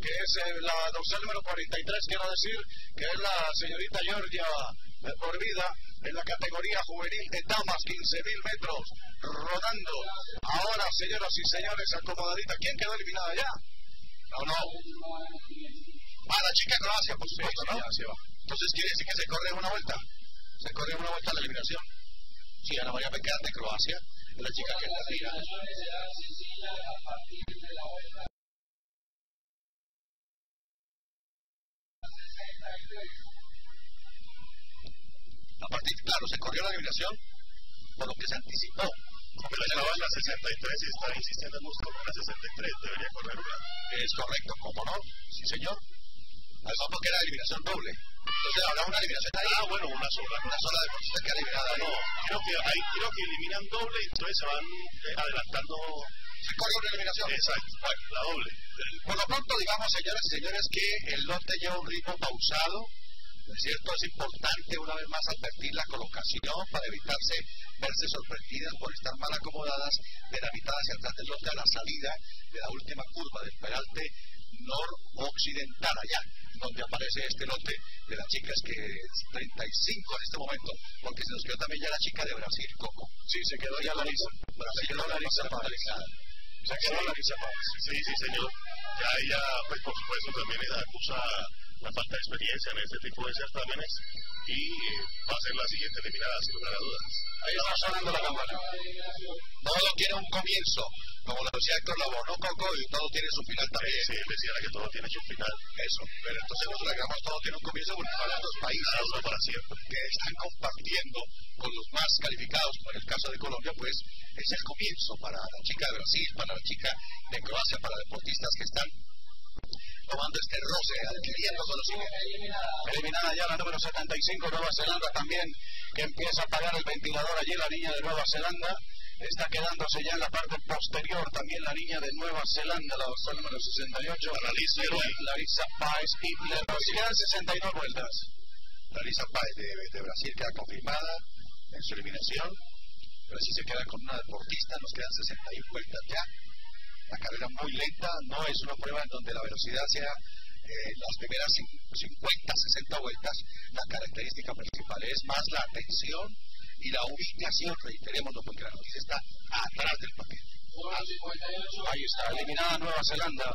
que es eh, la dorsal número 43, quiero decir, que es la señorita Georgia eh, por vida en la categoría juvenil de damas, 15.000 metros, rodando. Ahora, señoras y señores, acomodadita. ¿Quién quedó eliminada ya? No, no. Ah, la chica Croacia, por supuesto, ¿no? Entonces, ¿quiere decir que se corre una vuelta? Se corre una vuelta a la eliminación. Sí, Ana María Pecán de Croacia, la chica que la A partir, claro, se corrió la eliminación, por lo que se anticipó. Pero estaba en la 63 y está insistiendo en buscar una 63, debería correr una. Es correcto, ¿cómo no? Sí, señor. Además, porque era eliminación doble. Entonces habrá una eliminación ahí. Ah, bueno, una sola. Una sola deportista que eliminada. No, creo que, hay, creo que eliminan doble, entonces se van eh, adelantando. Se corre una eliminación. Exacto, la doble. Por lo pronto, digamos, señores y señores, que el lote lleva un ritmo pausado. Es cierto, es importante una vez más advertir la colocación para evitarse verse sorprendidas por estar mal acomodadas de la mitad hacia atrás del lote a la salida de la última curva del peralte noroccidental allá donde aparece este lote de las chicas que es 35 en este momento, porque se nos quedó también ya la chica de Brasil, Coco. Sí, se quedó ya Larisa. Se quedó Larisa Se quedó Larisa Sí, sí, señor. Ya ella, pues por supuesto, también acusa la falta de experiencia en este tipo de certámenes y va a ser la siguiente eliminada, sin lugar a dudas. Ahí está sonando la cámara. Todo tiene un comienzo, como lo decía Héctor Lobo, no Coco, y todo tiene su final también. Sí, decía que todo tiene su final. Eso, pero entonces nosotros hagamos todo tiene un comienzo porque para los países uno para siempre. que están compartiendo con los más calificados, en el caso de Colombia, pues es el comienzo para la chica de Brasil, para la chica de Croacia, para deportistas que están tomando este roce, adquiriendo conocimiento. Eliminada ya la número 75, Nueva Zelanda también, que empieza a apagar el ventilador allí, la niña de Nueva Zelanda. Está quedándose ya en la parte posterior también la niña de Nueva Zelanda, la dorsal número 68. Larissa, Larissa Páez y Leroy. Quedan 62 vueltas. Larissa Páez de, de Brasil queda confirmada en su eliminación. Pero si se queda con una deportista, nos quedan 61 vueltas ya la carrera muy lenta, no es una prueba en donde la velocidad sea eh, las primeras 50, 60 vueltas, la característica principal es más la atención y la ubicación, reiterémoslo porque la noticia está atrás del paquete. Ahí está, eliminada Nueva Zelanda.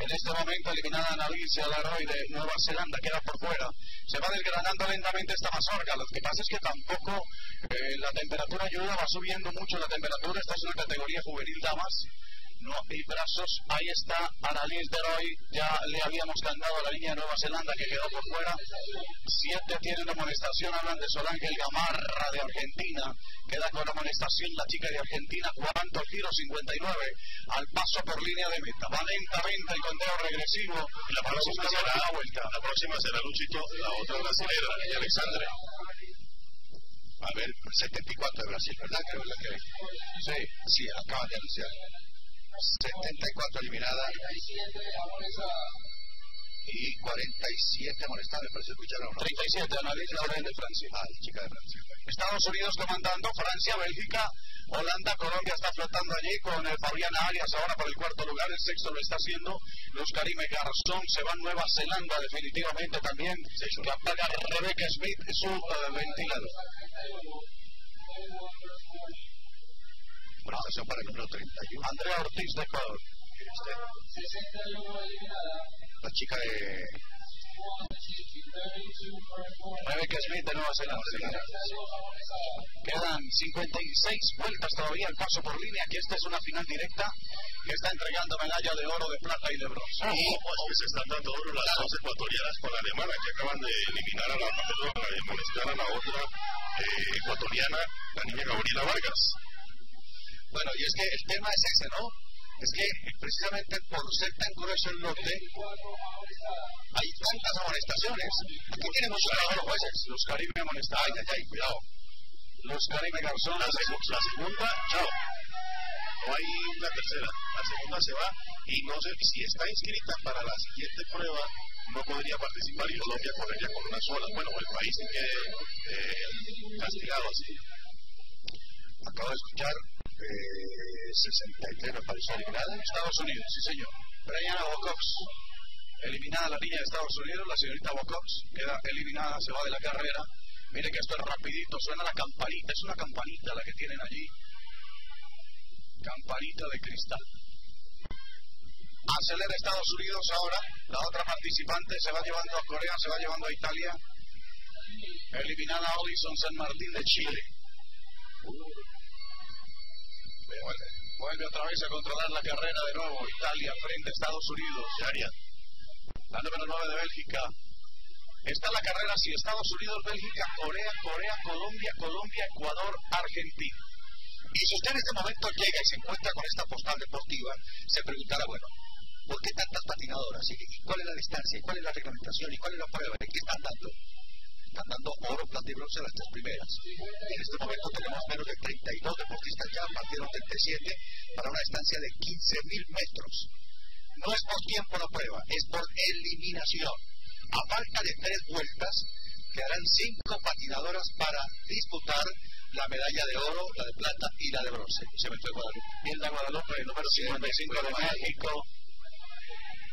En este momento eliminada Naricia Laroy de Nueva Zelanda, queda por fuera. Se va desgranando lentamente esta mazorca. Lo que pasa es que tampoco eh, la temperatura ayuda, va subiendo mucho la temperatura. Esta es una categoría juvenil damas no hay brazos. Ahí está Annalise Deroy. Ya le habíamos cantado a la línea de Nueva Zelanda que quedó por fuera. Siete tienen amonestación. Hablan de Solángel Gamarra de Argentina. Queda con amonestación la chica de Argentina. Cuarto giro 59. Al paso por línea de meta. Va lentamente el conteo regresivo. Y la próxima será la vuelta. La próxima será Luchito. La otra brasileña, la niña Alexandre. A ver, 74 de Brasil, ¿verdad? Creo que Sí, sí, acaba de anunciar. 74 eliminada y 47 amonestadas, me parece escuchar a 37 analiza la orden de Francia. Ah, la chica de Francia. Estados Unidos comandando, Francia, Bélgica, Holanda, Colombia está flotando allí con el Fabiana Arias ahora por el cuarto lugar, el sexto lo está haciendo Luz Karime Garzón, se va a Nueva Zelanda definitivamente también, que apaga Rebecca Smith su uh, ventilador. Amonestación para el número 31. Andrea Ortiz de Ecuador. La chica de Rebecca Smith de Nueva Zelanda. Quedan 56 vueltas todavía el paso por línea, que esta es una final directa que está entregando medalla de oro, de plata y de bronce. Y pues que se están dando oro las dos ecuatorianas con la alemana que acaban de eliminar a la, perdón, a la otra eh, ecuatoriana, la niña Gabriela Vargas. Bueno, y es que el tema es ese, ¿no? Es que precisamente por ser tan grueso el lote, hay tantas amonestaciones. Aquí tienen muchos los jueces. Los Caribe amonestados. Ay, ay, ay, cuidado. Los Caribe Garzón. La, la segunda, chao. No hay una tercera. La segunda se va y no sé si está inscrita para la siguiente prueba no podría participar y Colombia correría con una sola. Bueno, el país que eh, castigado así. Acabo de escuchar 63 me parece eliminada en Estados Unidos, sí señor. Brianna Bocox, eliminada la niña de Estados Unidos, la señorita Bocox queda eliminada, se va de la carrera. Mire que esto es rapidito, suena la campanita, es una campanita la que tienen allí. Campanita de cristal. Acelera Estados Unidos ahora, la otra participante se va llevando a Corea, se va llevando a Italia. Eliminada Olison San Martín de Chile. Vuelve otra vez a controlar la carrera de nuevo. Italia frente a Estados Unidos. La número 9 de Bélgica. Está la carrera si Estados Unidos, Bélgica, Corea, Corea, Colombia, Colombia, Ecuador, Argentina. Y si usted en este momento llega y se encuentra con esta postal deportiva, se preguntará, bueno, ¿por qué tantas patinadoras? ¿Y cuál es la distancia? ¿Y cuál es la reglamentación? ¿Y cuál es la prueba? ¿De qué están dando? Están dando oro, plata y bronce las tres primeras. En este momento tenemos menos de 32 deportistas ya, partieron 37 para una distancia de 15.000 metros. No es por tiempo la prueba, es por eliminación. A falta de tres vueltas, quedarán cinco patinadoras para disputar la medalla de oro, la de plata y la de bronce. Se me fue Guadalupe. Guadalupe, el número 55 de México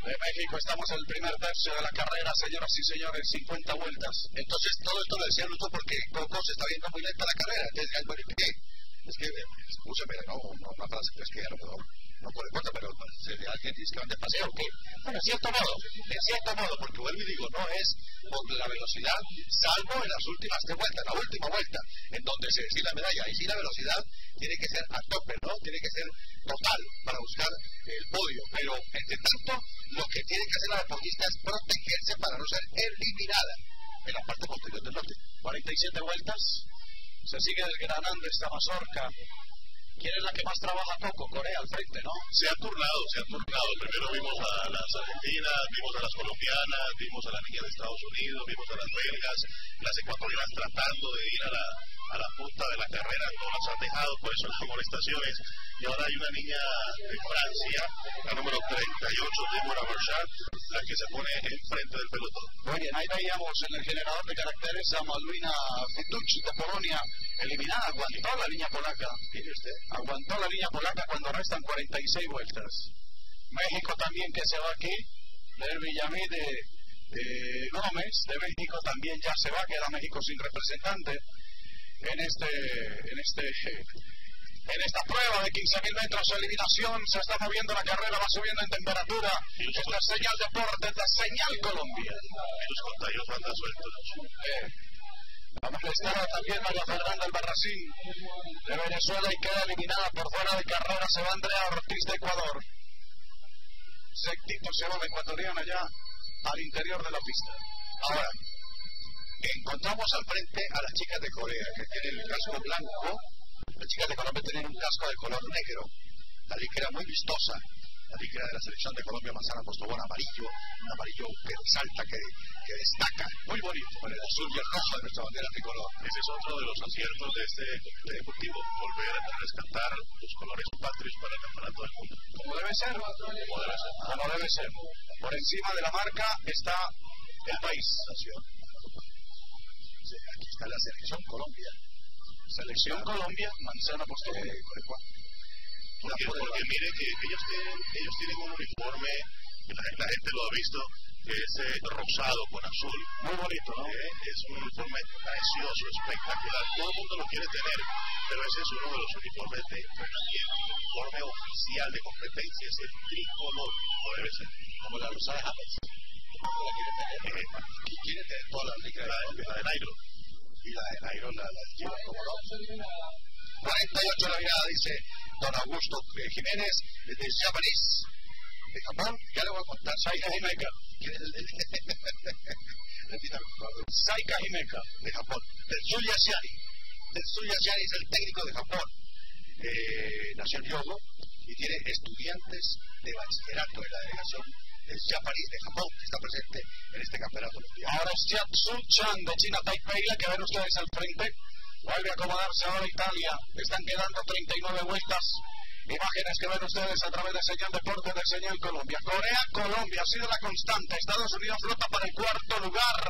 de México. Estamos en el primer tercio de la carrera, señoras y señores, 50 vueltas. Entonces, todo esto lo decía Lucho porque Coco se está viendo muy lenta la carrera. Entonces, bueno, ¿qué? Es que, escúchame, no, no, una frase que es que ya no puedo no el cuenta, pero alguien dice que van de paseo, ¿qué? Bueno, en cierto modo, en cierto modo, porque vuelvo y digo, no es por la velocidad, salvo en las últimas tres vueltas, la última vuelta, en donde se decide la medalla, ahí sí la velocidad tiene que ser a tope, ¿no? Tiene que ser total para buscar el podio, pero entre tanto, lo que tiene que hacer la deportista es protegerse para no ser eliminada en la parte posterior del lote. 47 vueltas, se sigue desgranando esta mazorca ¿Quién es la que más trabaja poco? Corea al frente, ¿no? Se ha turnado, se ha turnado. Primero vimos a las argentinas, vimos a las colombianas, vimos a la niña de Estados Unidos, vimos a las belgas, las ecuatorianas tratando de ir a la, a la punta de la carrera, no las han dejado, por eso las molestaciones. Y ahora hay una niña de Francia, la número 38, Deborah Marchand, la que se pone enfrente del pelotón. Muy bien, ahí veíamos en el generador de caracteres a Malvina Fitucci de Polonia, eliminada, aguantó la línea polaca. Aguantó la línea polaca cuando restan 46 vueltas. México también que se va aquí, del Villamí de, de Gómez, de México también ya se va, queda México sin representante en este, en este en esta prueba de 15.000 metros de eliminación se está moviendo la carrera, va subiendo en temperatura. Esta es señal deporte, de señal Colombia. Los contagios van sueltos. Eh, vamos a estar también María Fernanda Albarracín de Venezuela y queda eliminada por fuera de carrera. Se va Andrea Ortiz de Ecuador. Sectito se va la ecuatoriana ya al interior de la pista. Ahora, encontramos al frente a las chicas de Corea que tienen el casco blanco las chicas de Colombia tienen un casco de color negro, la licra muy vistosa, la licra de la selección de Colombia Manzana Postobón amarillo, un amarillo que resalta, que, que, destaca, muy bonito, con el azul y el rojo de nuestra bandera tricolor. Ese es otro de los aciertos de este comité deportivo, volver a rescatar los colores patrios para el campeonato del mundo. Como debe ser, como debe ser. Como debe ser. Por encima de la marca está el país. Aquí está la selección Colombia Selección Colombia, Manzana Postal. Eh, porque, porque mire que ellos tienen, ellos tienen un uniforme, la, la gente lo ha visto, que es eh, rosado con azul. Muy bonito, ¿no? Eh, es un uniforme precioso, espectacular. Todo el mundo lo quiere tener, pero ese es uno de los uniformes de entrenamiento. El uniforme oficial de competencia es el tricolor, como debe ser. Como la rosada de James. ¿Cómo la quiere tener? Eh, quiere tener toda la de, de, de Nairo y la de Nairo la, la lleva como no. 48 la mirada, dice don Augusto Jiménez, de Japanese, de Japón, ya le voy a contar, Saika Himeka. Saika Himeka, de Japón. Tetsuya Shiari. Tetsuya Shiari es el técnico de Japón. Eh, nació en Hyogo y tiene estudiantes de bachillerato en la delegación es Japanese de Japón, que está presente en este campeonato mundial. Ahora es Jiatsu Chan de China Taipei, la que ven ustedes al frente. Vuelve a acomodarse ahora Italia. Están quedando 39 vueltas. Imágenes que ven ustedes a través de Señal Deporte de Señal Colombia. Corea, Colombia ha sido la constante. Estados Unidos flota para el cuarto lugar.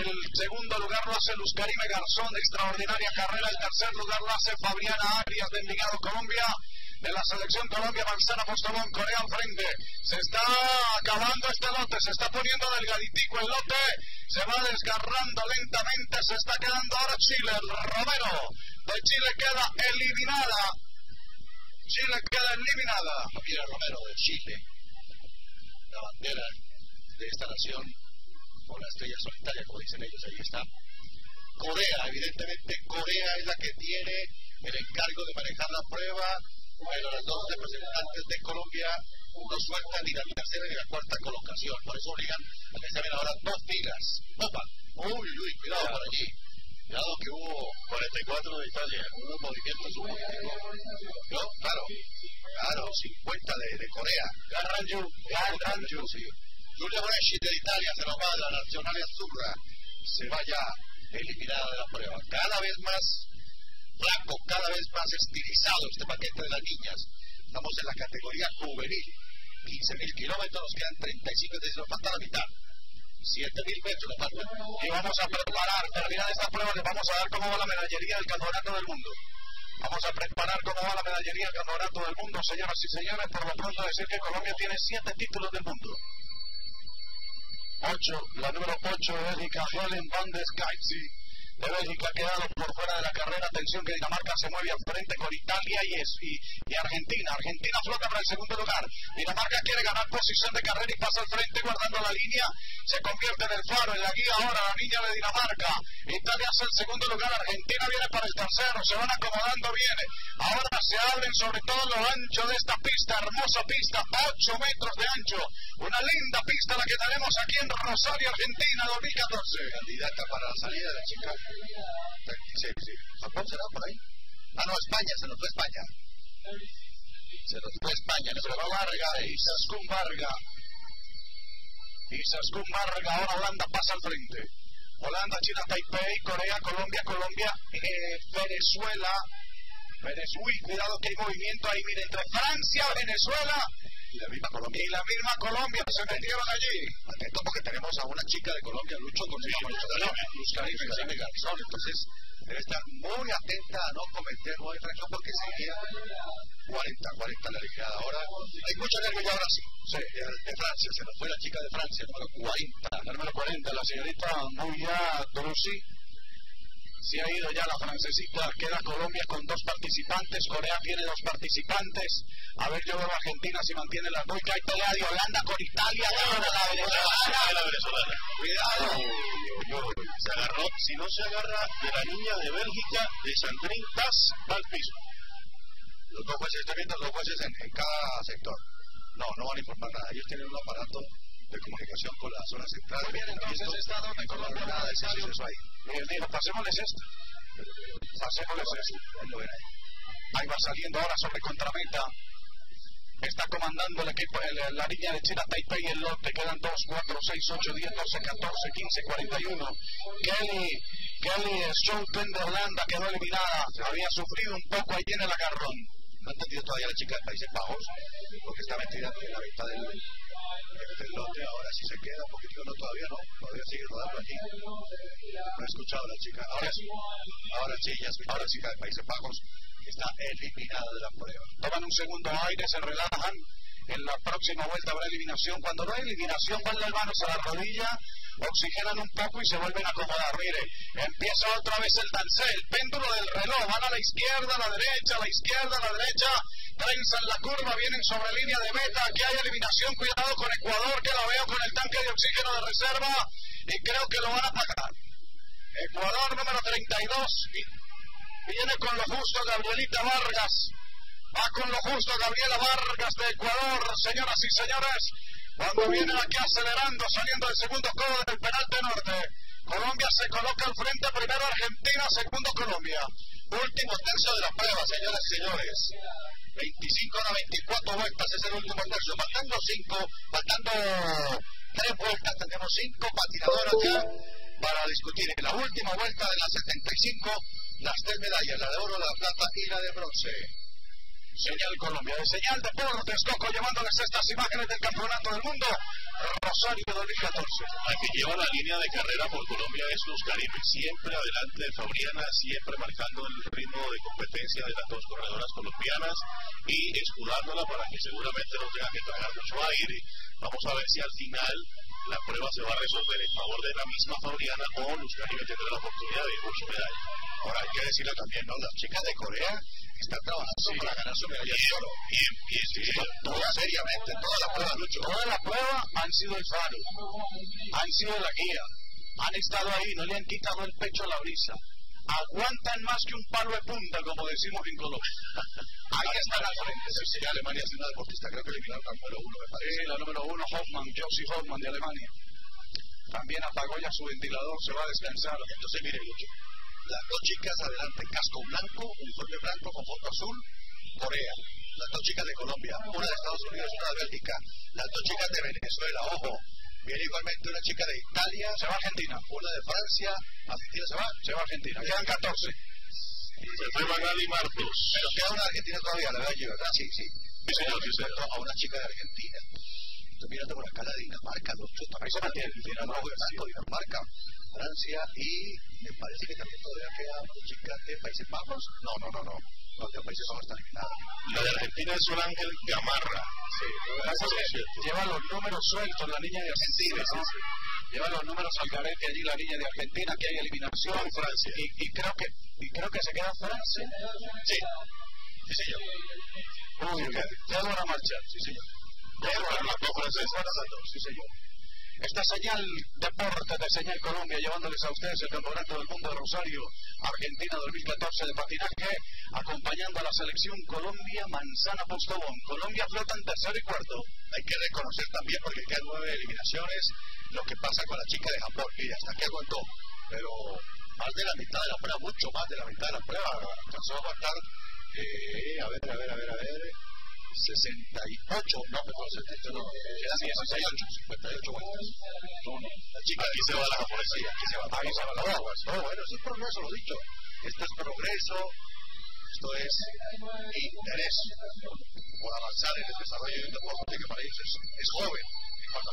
El segundo lugar lo hace Luz Garzón de extraordinaria carrera. El tercer lugar lo hace Fabiana Arias de Envigado, Colombia. De la selección Colombia, Manzana Postobón, Corea al frente. Se está acabando este lote, se está poniendo delgaditico el lote, se va desgarrando lentamente, se está quedando ahora Chile, Romero de Chile queda eliminada. Chile queda eliminada. Mira Romero de Chile, la bandera de esta nación, con la estrella solitaria, como dicen ellos, ahí está. Corea, evidentemente Corea es la que tiene el encargo de manejar la prueba, pero los dos representantes de Colombia no sueltan ni la tercera ni la cuarta colocación, por eso obligan a que se ven ahora dos filas. Opa, uy, uy, cuidado por allí. Cuidado que hubo 44 de Italia, hubo movimientos ¿No? Claro, claro, 50 de, de Corea. Garranju, Garranju, sí. Giulia Bresci de Italia se nos va de la Nacional Azzurra. Se vaya eliminada de la prueba. Cada vez más flaco, cada vez más estilizado este paquete de las niñas. Estamos en la categoría juvenil. 15.000 kilómetros, nos quedan 35, entonces nos falta la mitad. 7.000 metros nos faltan. Y vamos a preparar, terminar esta prueba, les vamos a dar cómo va la medallería del campeonato del mundo. Vamos a preparar cómo va la medallería del campeonato del mundo, señoras y señores. Por lo pronto decir que Colombia tiene 7 títulos del mundo. 8, la número 8 de Bélgica, Helen van der Skytzi de Bélgica quedado por fuera de la carrera. Atención que Dinamarca se mueve al frente con Italia y, Argentina. Argentina flota para el segundo lugar. Dinamarca quiere ganar posición de carrera y pasa al frente guardando la línea. Se convierte en el faro, en la guía ahora la niña de Dinamarca. Italia hace el segundo lugar. Argentina viene para el tercero. Se van acomodando bien. Ahora se abren sobre todo lo ancho de esta pista. Hermosa pista, 8 metros de ancho. Una linda pista la que tenemos aquí en Rosario, Argentina, 2014. Candidata para la salida de la chica. 36, sí. ¿Japón será por ahí? Ah, no, España, se nos fue España. Se nos fue España, se va Varga, Isaskun Varga. Isaskun Varga, ahora Holanda pasa al frente. Holanda, China, Taipei, Corea, Colombia, Colombia, eh, Venezuela. Venezuela, cuidado que hay movimiento ahí, mire, entre Francia, Venezuela y la misma Colombia. Y la misma Colombia se metieron allí. Atento porque tenemos a una chica de Colombia, Lucho con sí, Luz Karime Garzón. Entonces, debe estar muy atenta a no cometer nueva infracción porque sería 40, 40 la eliminada ahora. Hay mucho nervio ya ahora sí. Sí, de, de, Francia, se nos fue la chica de Francia, número 40. La número 40, la señorita Moya Dorossi se ha ido ya la francesita, queda Colombia con dos participantes, Corea tiene dos participantes, a ver yo veo a Argentina si mantiene las dos, hay pelea de Holanda con Italia, ahora la venezolana. La venezolana. Cuidado. Se agarró, si no se agarra de la niña de Bélgica, de Sandrine Paz, va al piso. Los dos jueces, estoy viendo los jueces en, en cada sector. No, no van a informar nada, ellos tienen un aparato de comunicación con la zona central. Muy bien, entonces está donde Colombia nada de eso ahí. Bien, mira, pasémosles esto. Pasémosles esto. Ahí va saliendo ahora sobre contrameta. Está comandando el equipo, el, la línea de China Taipei el lote. Quedan 2, 4, 6, 8, 10, 12, 14, 15, 41. Kelly, Kelly Schouten de Holanda quedó eliminada. Había sufrido un poco, ahí tiene el agarrón. No ha entendido todavía la chica de Países Bajos, porque está metida en la venta del, del lote. Ahora sí se queda un poquito, no, todavía no, todavía sigue rodando allí. No he escuchado a la chica. Ahora sí, ahora sí, ya escuchado a la chica de Países Bajos está eliminada de la prueba. Toman un segundo aire, se relajan. En la próxima vuelta habrá eliminación. Cuando no hay eliminación, van las manos a la rodilla, oxigenan un poco y se vuelven a acomodar. Mire, empieza otra vez el dance, el péndulo del reloj. Van a la izquierda, a la derecha, a la izquierda, a la derecha. Trenzan la curva, vienen sobre línea de meta. Aquí hay eliminación. Cuidado con Ecuador, que lo veo con el tanque de oxígeno de reserva. Y creo que lo van a pagar. Ecuador número 32. Viene con lo justo Gabrielita Vargas. Va con lo justo Gabriela Vargas de Ecuador, señoras y señores. Cuando viene aquí acelerando, saliendo del segundo codo del penalte norte. Colombia se coloca al frente, primero Argentina, segundo Colombia. Último tercio de la prueba, señoras y señores. 25 a 24 vueltas es el último tercio. Faltando 5, faltando 3 vueltas, tenemos 5 patinadoras ya para discutir en la última vuelta de las 75 las tres medallas, la de oro, la de plata y la de bronce. Señal Colombia, de señal Deportes Coco, llevándoles estas imágenes del Campeonato del Mundo. Rosario 2014. La que lleva la línea de carrera por Colombia es Luz Caribe, siempre adelante de Fabriana, siempre marcando el ritmo de competencia de las dos corredoras colombianas y escudándola para que seguramente no tenga que tragar mucho aire. Vamos a ver si al final la prueba se va a resolver en favor de la misma Fabriana o Luz Caribe tendrá la oportunidad de ir por su medalla. Ahora hay que decirlo también, ¿no? Las chicas de Corea están trabajando para ganar su medalla de oro. Bien, bien, bien. Toda seriamente, toda la prueba, Lucho. Toda la prueba han sido el faro, han sido la guía, han estado ahí, no le han quitado el pecho a la brisa. Aguantan más que un palo de punta, como decimos en Colombia. Ahí están al frente. Sí, sí, Alemania es una deportista, creo que eliminaron la número uno, me parece. Sí, la número uno, Hoffman, Josie Hoffman de Alemania. También apagó ya su ventilador, se va a descansar. Entonces, mire, Lucho, las dos chicas adelante, casco blanco, uniforme blanco con foto azul, Corea. Las dos chicas de Colombia, una de Estados Unidos, una de Bélgica. Las dos chicas de Venezuela, ojo. Viene igualmente una chica de Italia, Se va a Argentina. una de Francia, Argentina se va. Se va a Argentina. Quedan 14. Se fue Magali Martos. Pero queda una Argentina todavía, la verdad, ¿verdad? Sí, sí. Sí, señor, sí, señor. A una chica de Argentina. Estoy mirando por acá la Dinamarca, tiene un ojo exacto, Dinamarca, Francia y me parece que también todavía queda chica de Países Bajos. No, no, no, no. No, de Países Bajos está eliminada. La de Argentina es un ángel Gamarra. Sí, Pasa que lleva los números sueltos la niña de Argentina, ¿no? Lleva los números al carete allí la niña de Argentina, que hay eliminación. Con Francia. Y, y creo que y creo que se queda Francia. Sí, sí, señor. Uy, qué, qué buena marcha, sí señor. Para las dos francesas. Sí señor. Esta señal deporte de Señal Colombia llevándoles a ustedes el Campeonato del Mundo de Rosario, Argentina 2014 de patinaje, acompañando a la selección Colombia Manzana Postobón. Colombia flota en tercero y cuarto. Hay que reconocer también, porque quedan nueve eliminaciones, lo que pasa con la chica de Japón. Mira, hasta aquí aguantó. Pero más de la mitad de la prueba, mucho más de la mitad de la prueba, alcanzó a aguantar. Eh, a ver, a ver, a ver, a ver. 68, no, perdón, 70, no, eran 68, 58 vueltas. La chica Aquí se va la japonesa. Sí, aquí se va, ahí se va la agua. No, bueno, eso es progreso, lo dicho. Esto es progreso, esto es interés por avanzar en el desarrollo de un deporte que para ellos es, es joven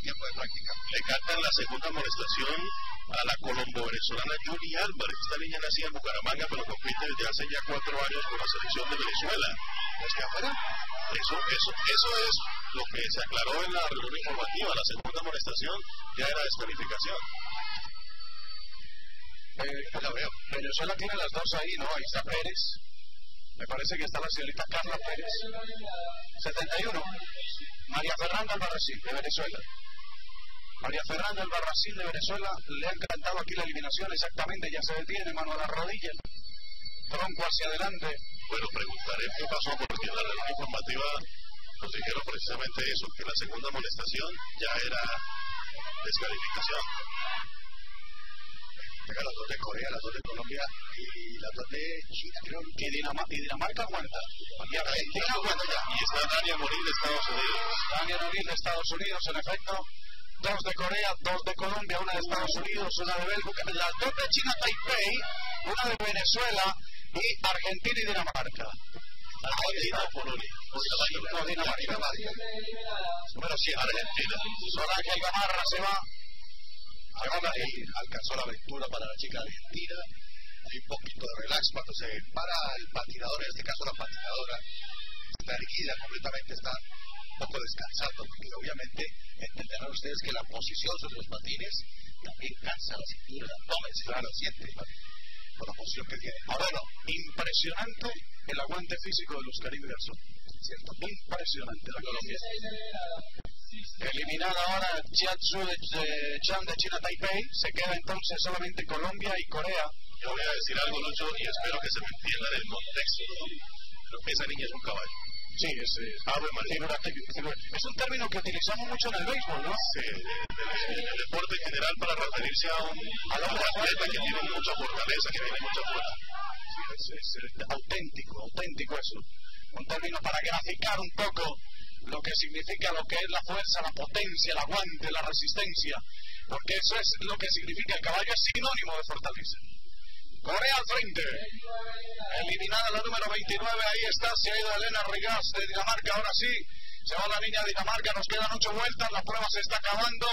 tiempo de práctica. Le cantan la segunda amonestación a la colombo-venezolana Yuri Álvarez. Esta niña nacida en Bucaramanga, pero compite desde hace ya cuatro años con la selección de Venezuela. ¿Es que afuera? Eso, eso, eso es lo que se aclaró en la reunión informativa. La segunda amonestación ya era descalificación. Eh, la veo. Venezuela tiene las dos ahí, ¿no? Ahí está Pérez. Me parece que está la señorita Carla Pérez. 71. María Fernanda Albarracín, de Venezuela. María Fernanda Albarracín de Venezuela le han cantado aquí la eliminación exactamente, ya se detiene, mano a la rodilla, tronco hacia adelante. Bueno, preguntaré qué pasó porque en la reunión informativa nos dijeron precisamente eso, que la segunda amonestación ya era descalificación. Las dos de Corea, las dos de Colombia y las dos de China, creo. Y, y Dinamarca aguanta. Y Argentina aguanta ya. Y está Dania Morín de Estados Unidos. Daniel O'Neill de Estados Unidos, en efecto. Dos de Corea, dos de Colombia, una de Estados Unidos, una de Bélgica, las dos de China Taipei, una de Venezuela y Argentina y Dinamarca. Argentina o Polonia. No, Dinamarca. Número 7, Argentina. Sol Ángel Gamarra se va. Va ahí, alcanzó la aventura para la chica argentina. Hay un poquito de relax cuando se para el patinador, en este caso la patinadora, está erguida completamente, está un poco descansando, porque obviamente entenderán ustedes que la posición sobre los patines también cansa la cintura, el abdomen, se lo siente por la posición que tiene. Ahora no, impresionante el aguante físico de los Caribe Garzón. ¿cierto? Impresionante la Colombia. Eliminada ahora Chiatsu de, de Chan de China Taipei, se queda entonces solamente Colombia y Corea. Yo voy a decir algo, Lucho, y espero que se me entienda en el contexto. Esa niña es un caballo. Sí, es, es, un término que utilizamos mucho en el béisbol, ¿no? Sí, de- el deporte en general para referirse a un, a un atleta que tiene mucha fortaleza, que tiene mucha fuerza. Sí, es, es, es auténtico, auténtico eso. Un término para graficar un poco lo que significa lo que es la fuerza, la potencia, el aguante, la resistencia. Porque eso es lo que significa. El caballo es sinónimo de fortaleza. Corea al frente. Eliminada la número 29, ahí está, se ha ido Elena Rigas de Dinamarca, ahora sí. Se va la niña de Dinamarca, nos quedan ocho vueltas, la prueba se está acabando.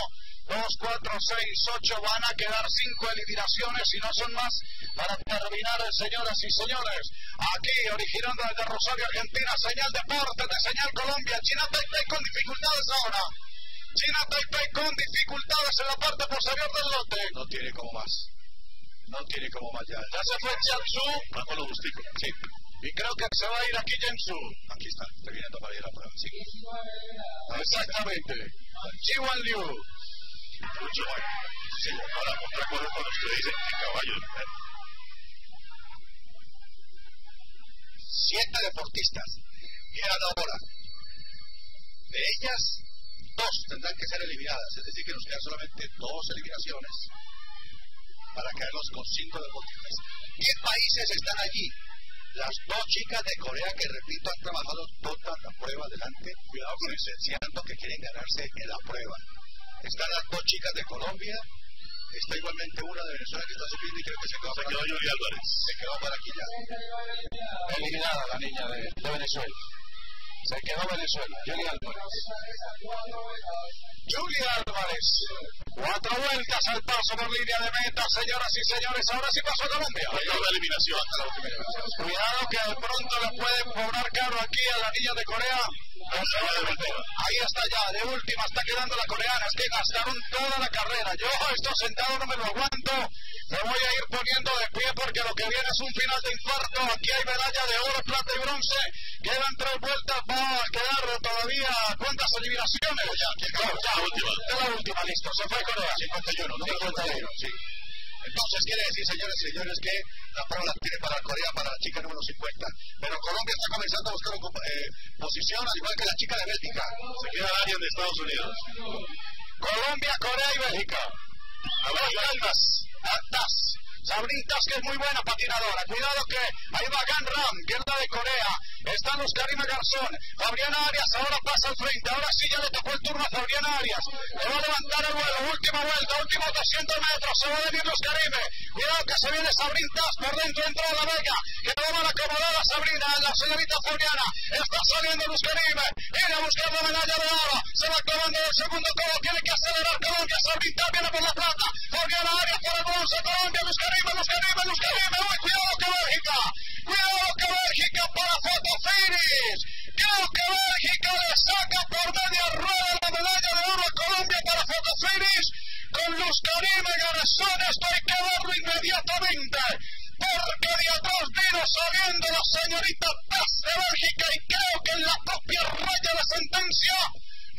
2, 4, 6, 8, van a quedar 5 eliminaciones y no son más para terminar, señoras y señores. Aquí, originando desde Rosario, Argentina, señal deporte de señal Colombia, China Taipei con dificultades ahora. China Taipei con dificultades en la parte posterior del lote. No tiene como más. No tiene como más ya. Ya se fue Jiangsu. Bajo lo justico. Sí. Y creo que se va a ir aquí Jiangsu. Aquí está, terminando para ir a la prueba. Sí. Exactamente. Jiwan Liu. Mucho. Sí, ahora, otra cosa cuando usted dice que caballo. Siete deportistas quedan ahora. De ellas, dos tendrán que ser eliminadas, es decir, que nos quedan solamente dos eliminaciones para quedarnos con cinco deportistas. ¿Qué países están allí? Las dos chicas de Corea que, repito, han trabajado toda la prueba adelante, cuidado con que quieren ganarse en la prueba. Están las dos chicas de Colombia, está igualmente una de Venezuela que está subiendo y creo que se quedó, Se para, quedó Yuri Álvarez. se quedó para aquí ya. Eliminada la niña de, de Venezuela. Se quedó Venezuela. Julia Álvarez. Julia Álvarez. Cuatro vueltas al paso por línea de meta, señoras y señores. Ahora sí pasó a Colombia. Llegó la eliminación. Cuidado que de pronto le pueden cobrar caro aquí a la niña de Corea. Ahí está ya, de última está quedando la coreana. Es que gastaron toda la carrera. Yo esto sentado no me lo aguanto. Me voy a ir poniendo de pie porque lo que viene es un final de infarto. Aquí hay medalla de oro, plata y bronce. Cuántas eliminaciones. Ya, claro, ya, La última. Es la última, listo. Se fue Corea. 51, número 51, sí. Entonces quiere decir, señores y señores, que la la tiene para Corea, para la chica número 50. Pero Colombia está comenzando a buscar eh, posición, al igual que la chica de Bélgica. Se queda alguien de Estados Unidos. Colombia, Corea y Bélgica. Ahora altas, altas. Sabritas, que es muy buena patinadora. Cuidado que ahí va Gan Ram, que es la de Corea. Está Luz Karima Garzón. Fabriana Arias ahora pasa al frente. Ahora sí ya le tocó el turno a Fabriana Arias. Le va a levantar el vuelo. Última vuelta, últimos 200 metros. Se va a venir Luz Karime. Cuidado que se viene Sabritas por dentro. Entra la Vega. Que no va a acomodar a Sabrina. La señorita Fabriana. Está saliendo Luz Karime. Viene a buscar la medalla de oro. Se va clavando en el segundo codo. Tiene que acelerar Colombia. Sabrita viene por la plata. Fabriana Arias por el bronce. Colombia. Luz Karime, Luz Karime, Luz Karime. Uy, cuidado que Bélgica. Cuidado que Bélgica para foto finish. Creo que Bélgica le saca por media rueda la medalla de oro a Colombia para foto finish. Con Luz Karime Garzón estoy que verlo inmediatamente. Porque de atrás vino saliendo la señorita Paz de Bélgica y creo que en la propia raya de sentencia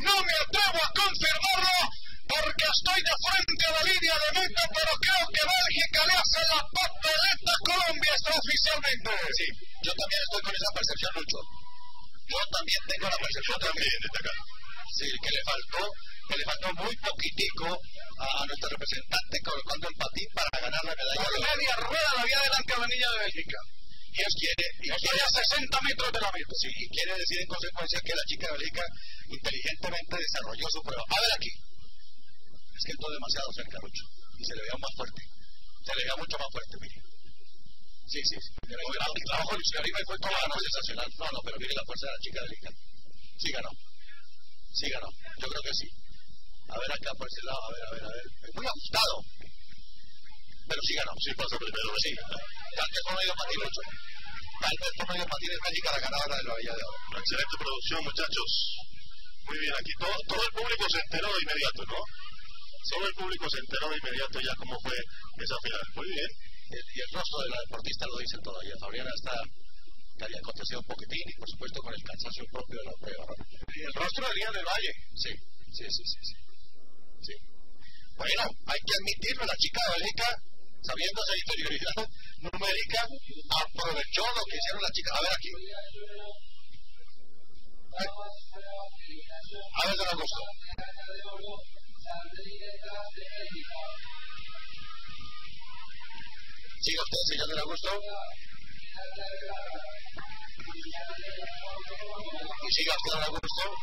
no me atrevo a confirmarlo porque estoy de frente a la línea de meta, pero creo que Bélgica le hace la papeleta a Colombia extraoficialmente. Sí, yo también estoy con esa percepción, Lucho. Yo también tengo la percepción también. desde acá. Sí, que le faltó, que le faltó muy poquitico a, a nuestro representante colocando el patín para ganar la medalla. Por de media rueda la había adelante a la niña de Bélgica. Y es quiere, y Y quiere, a 60 metros de la meta. sí, y quiere decir en consecuencia que la chica de Bélgica inteligentemente desarrolló su prueba. A ver aquí. Entró demasiado cerca, Lucho. Y se le veía más fuerte. Se le veía mucho más fuerte, mire. Sí, sí, sí. El trabajo, el trabajo Luis Garima fue todo ganó sensacional. No, no, pero mire la fuerza de la chica de Bélgica. Sí ganó. Sí ganó. Yo creo que sí. A ver acá por ese lado, a ver, a ver, a ver. Es muy ajustado. Pero sí ganó. Sí, pasa primero. Sí. Tal vez por medio patín, Lucho. Tal vez por medio patín es Bélgica la ganadora de la Villa de Oro. Excelente producción, muchachos. Muy bien, aquí todo, todo el público se enteró de inmediato, ¿no? Todo el público se enteró de inmediato ya cómo fue esa final. Muy bien. El- y el rostro de la deportista lo dice todo. Y Fabriana está que había acontecido un poquitín y por supuesto con el cansancio propio de la prueba. ¿no? Y el rostro de Lía del Valle. Sí, sí, sí, sí, sí. Sí. Bueno, hay que admitirlo, la chica de Bélgica, sabiendo esa inferioridad numérica, aprovechó lo que hicieron las chicas. A ver aquí. A ver, don Siga usted, señor don Augusto. Y siga usted, Augusto.